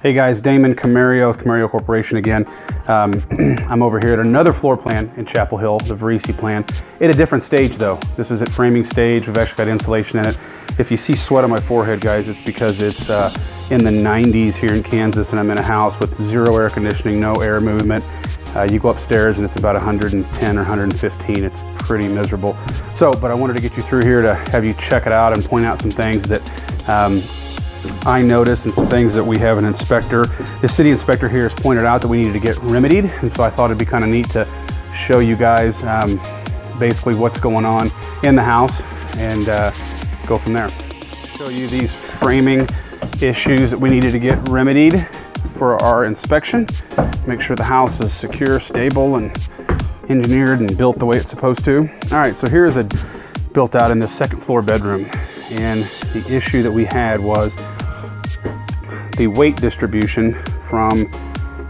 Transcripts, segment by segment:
Hey guys, Damon Comerio with Comerio Corporation again. Um, I'm over here at another floor plan in Chapel Hill, the Varese plan. At a different stage though. This is at framing stage. We've actually got insulation in it. If you see sweat on my forehead, guys, it's because it's uh, in the 90s here in Kansas and I'm in a house with zero air conditioning, no air movement. Uh, you go upstairs and it's about 110 or 115. It's pretty miserable. So, but I wanted to get you through here to have you check it out and point out some things that um, I noticed and some things that we have an inspector. The city inspector here has pointed out that we needed to get remedied. And so I thought it'd be kind of neat to show you guys um, basically what's going on in the house and uh, go from there. Show you these framing issues that we needed to get remedied for our inspection. Make sure the house is secure, stable, and engineered and built the way it's supposed to. All right, so here's a built out in the second floor bedroom. And the issue that we had was the weight distribution from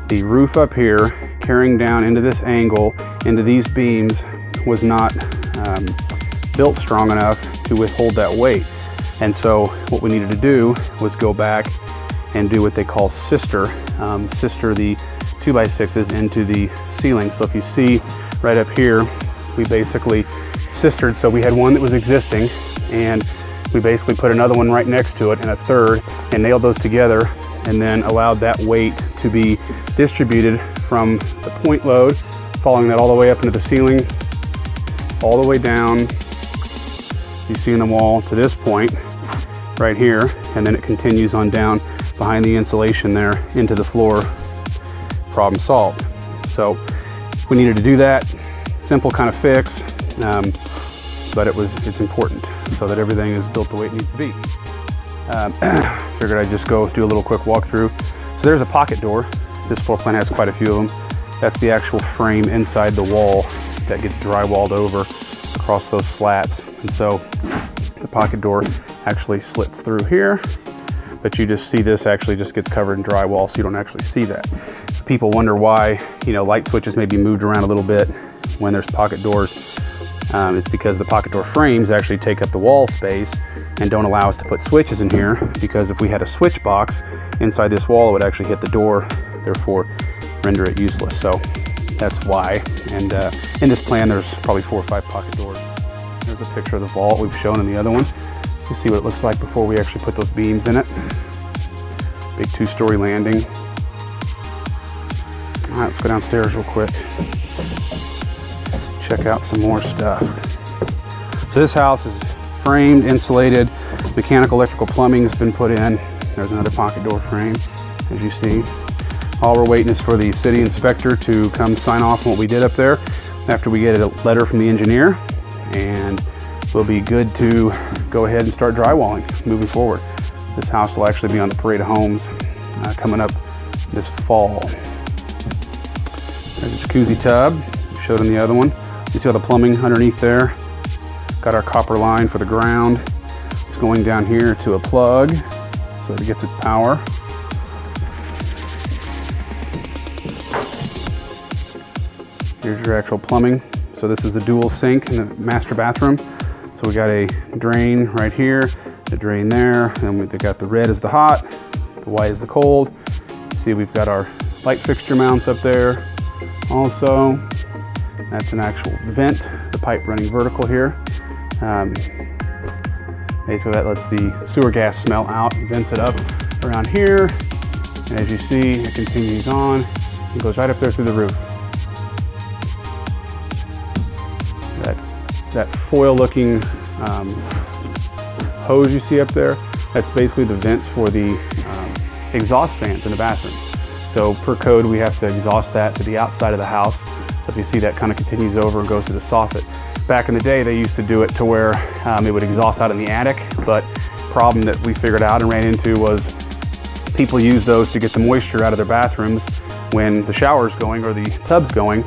the roof up here carrying down into this angle into these beams was not um, built strong enough to withhold that weight. And so what we needed to do was go back and do what they call sister, um, sister the two by sixes into the ceiling. So if you see right up here, we basically sistered. So we had one that was existing and we basically put another one right next to it and a third and nailed those together and then allowed that weight to be distributed from the point load, following that all the way up into the ceiling, all the way down, you see in the wall to this point right here, and then it continues on down behind the insulation there into the floor, problem solved. So we needed to do that, simple kind of fix, um, but it was it's important so that everything is built the way it needs to be. Um, figured I'd just go do a little quick walkthrough. So there's a pocket door. This floor plan has quite a few of them. That's the actual frame inside the wall that gets drywalled over across those slats. And so the pocket door actually slits through here, but you just see this actually just gets covered in drywall so you don't actually see that. People wonder why, you know, light switches may be moved around a little bit when there's pocket doors. Um, it's because the pocket door frames actually take up the wall space and don't allow us to put switches in here because if we had a switch box inside this wall, it would actually hit the door, therefore render it useless. So that's why. And uh, in this plan, there's probably four or five pocket doors. There's a picture of the vault we've shown in the other one. You see what it looks like before we actually put those beams in it. Big two-story landing. All right, let's go downstairs real quick. Check out some more stuff. So this house is framed, insulated, mechanical, electrical plumbing has been put in. There's another pocket door frame, as you see. All we're waiting is for the city inspector to come sign off on what we did up there after we get a letter from the engineer and we'll be good to go ahead and start drywalling moving forward. This house will actually be on the parade of homes uh, coming up this fall. There's a jacuzzi tub, showed in the other one. You see all the plumbing underneath there. Got our copper line for the ground. It's going down here to a plug so it gets its power. Here's your actual plumbing. So this is the dual sink in the master bathroom. So we got a drain right here, the drain there, and we've got the red is the hot, the white is the cold. See, we've got our light fixture mounts up there. Also, that's an actual vent, the pipe running vertical here. Um, basically that lets the sewer gas smell out, vents it up around here. And as you see, it continues on. It goes right up there through the roof. That, that foil looking um, hose you see up there, that's basically the vents for the um, exhaust fans in the bathroom. So per code, we have to exhaust that to the outside of the house. If you see that kind of continues over and goes to the soffit. Back in the day, they used to do it to where um, it would exhaust out in the attic, but problem that we figured out and ran into was people use those to get the moisture out of their bathrooms when the shower's going or the tub's going,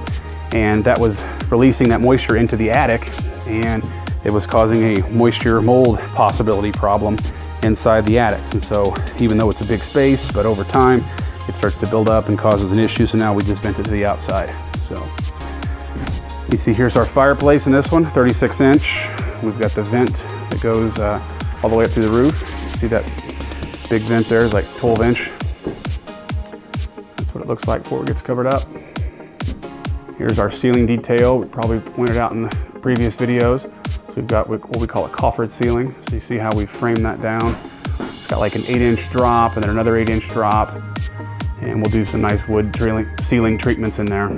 and that was releasing that moisture into the attic, and it was causing a moisture mold possibility problem inside the attics. And so even though it's a big space, but over time, it starts to build up and causes an issue, so now we just vent it to the outside. So you see here's our fireplace in this one, 36 inch. We've got the vent that goes uh, all the way up to the roof. See that big vent there is like 12 inch. That's what it looks like before it gets covered up. Here's our ceiling detail. We probably pointed out in the previous videos. So we've got what we call a coffered ceiling. So you see how we frame that down. It's got like an eight inch drop and then another eight inch drop. And we'll do some nice wood ceiling treatments in there.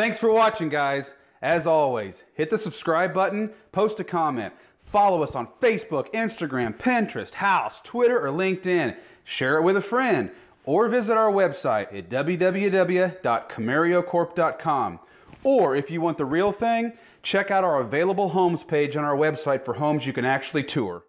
Thanks for watching guys. As always, hit the subscribe button, post a comment, follow us on Facebook, Instagram, Pinterest, Houzz, Twitter, or LinkedIn. Share it with a friend or visit our website at www.comeriocorp.com. Or if you want the real thing, check out our available homes page on our website for homes you can actually tour.